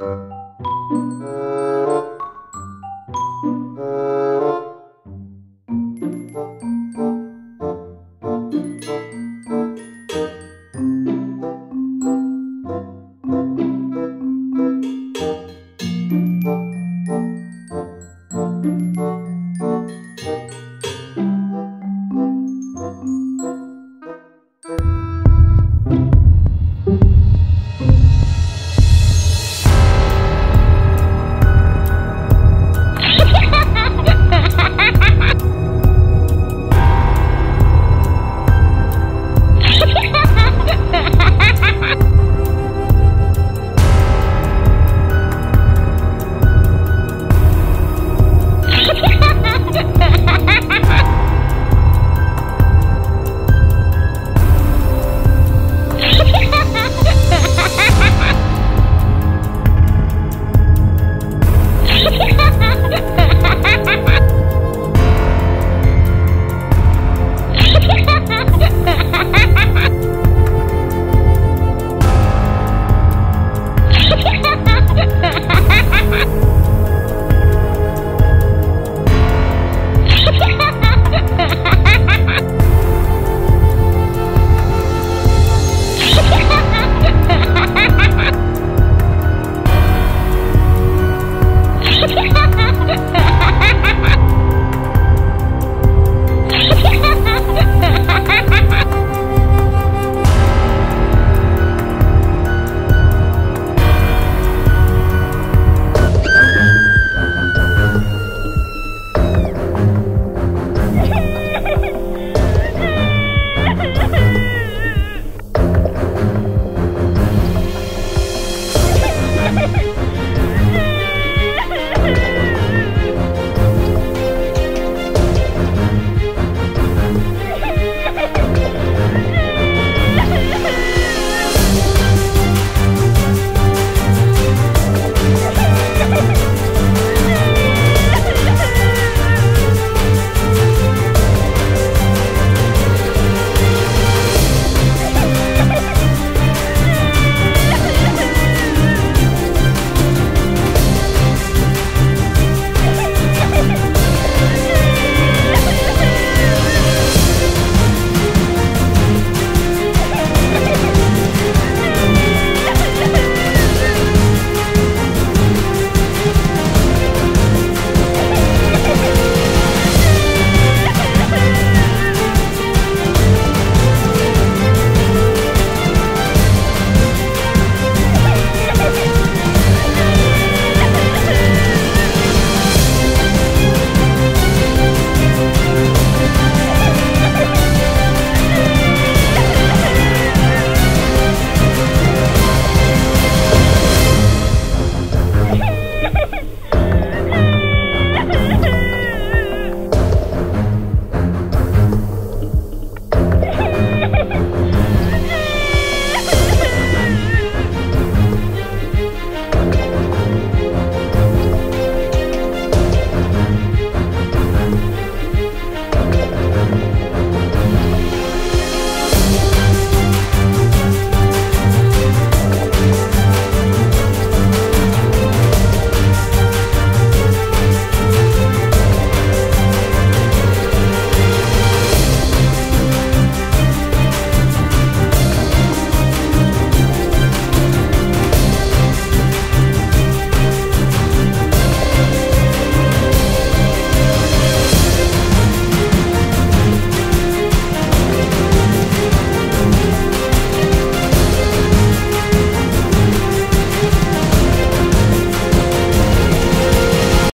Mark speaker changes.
Speaker 1: Música